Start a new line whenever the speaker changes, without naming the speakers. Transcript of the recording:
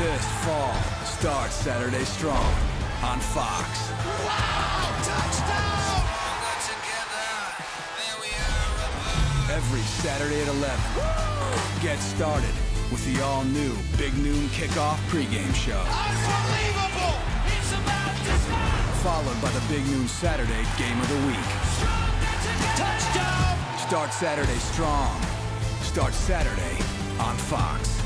This fall, start Saturday strong on Fox. Every Saturday at 11. Get started with the all-new Big Noon Kickoff pregame show.
Unbelievable! It's about to start!
Followed by the Big Noon Saturday Game of the Week.
Touchdown!
Start Saturday strong. Start Saturday on Fox.